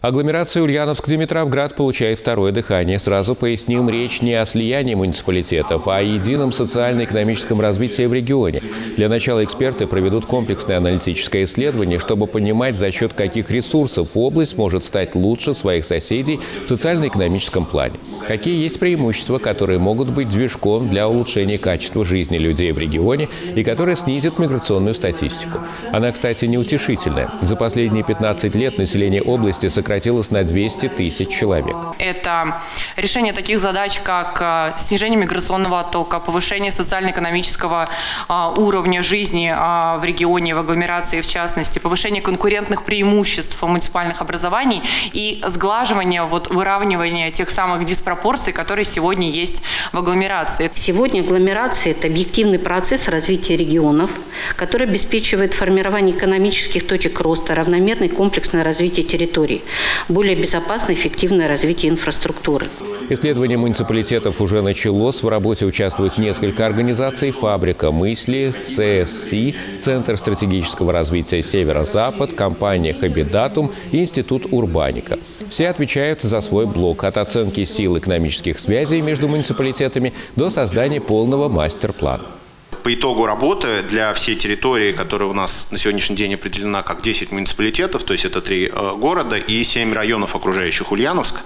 Агломерация Ульяновск-Димитровград получает второе дыхание. Сразу поясним, речь не о слиянии муниципалитетов, а о едином социально-экономическом развитии в регионе. Для начала эксперты проведут комплексное аналитическое исследование, чтобы понимать, за счет каких ресурсов область может стать лучше своих соседей в социально-экономическом плане. Какие есть преимущества, которые могут быть движком для улучшения качества жизни людей в регионе и которые снизят миграционную статистику. Она, кстати, неутешительная. За последние 15 лет население области сократилось сократилось на 200 тысяч человек. Это решение таких задач, как э, снижение миграционного оттока, повышение социально-экономического а, уровня жизни а, в регионе, в агломерации в частности, повышение конкурентных преимуществ муниципальных образований и сглаживание, вот, выравнивание тех самых диспропорций, которые сегодня есть в агломерации. Сегодня агломерация – это объективный процесс развития регионов, который обеспечивает формирование экономических точек роста, равномерное комплексное развитие территорий более безопасное и эффективное развитие инфраструктуры. Исследование муниципалитетов уже началось. В работе участвуют несколько организаций. Фабрика мысли, ЦСИ, Центр стратегического развития Северо-Запад, компания Хабидатум и Институт Урбаника. Все отвечают за свой блок от оценки сил экономических связей между муниципалитетами до создания полного мастер-плана по итогу работы для всей территории, которая у нас на сегодняшний день определена как 10 муниципалитетов, то есть это три э, города и 7 районов, окружающих Ульяновск,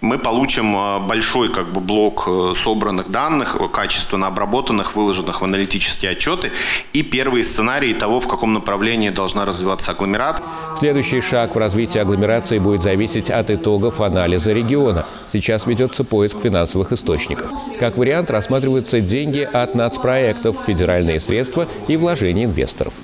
мы получим э, большой как бы, блок э, собранных данных, качественно обработанных, выложенных в аналитические отчеты и первые сценарии того, в каком направлении должна развиваться агломерация. Следующий шаг в развитии агломерации будет зависеть от итогов анализа региона. Сейчас ведется поиск финансовых источников. Как вариант рассматриваются деньги от нацпроектов, федеральные средства и вложения инвесторов.